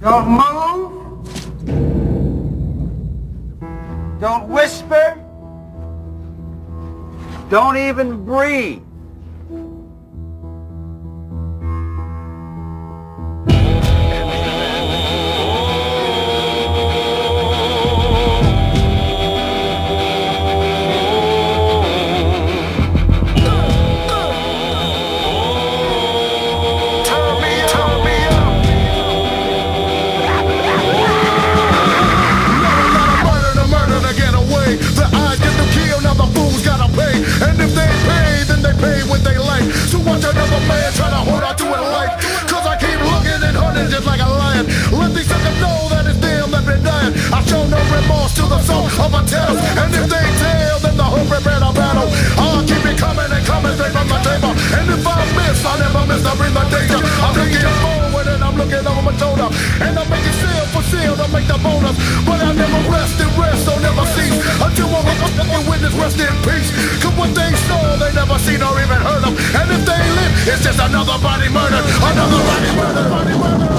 Don't move. Don't whisper. Don't even breathe. Of a test. And if they tell, then the whole prepare a battle. I'll keep it coming and coming straight from the table. And if I miss, I never miss to bring the danger. I'm looking forward and I'm looking over my shoulder. And I'm making seal for seal to make the bonus. But I never rest and rest, so never cease. Until I fucking witness rest in peace. Cause what they saw, they never seen or even heard of. And if they live, it's just another body murdered. Another body murdered. Body murdered.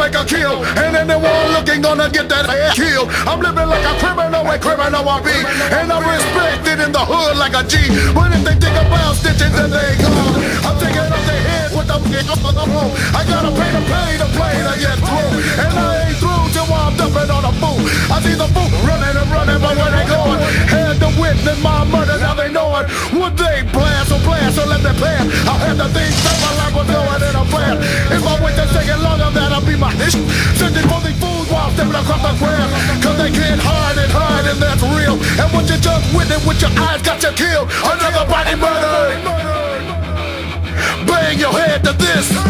Make a kill. And anyone looking gonna get that ass killed. I'm living like a criminal and criminal I be And I'm respected in the hood like a G. But if they think about stitching then they gone I'm taking off their head with them niggas on the I gotta pay to pay to play to get through. And I ain't through till I'm dumping on a fool. I see the fool running and running but where they going Had to witness my murder now they know it Would they blast or blast or let me pass. I had the things that my what it with your eyes got you killed Another body murder. Bang your head to this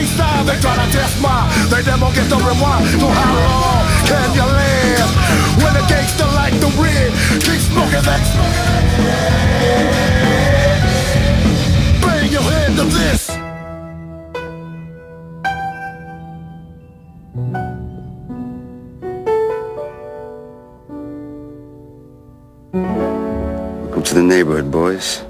they try to test my. They never get the rewind. So how long can you last? When the gangster like the red, keep smoking that. Bang your head to this. Welcome to the neighborhood, boys.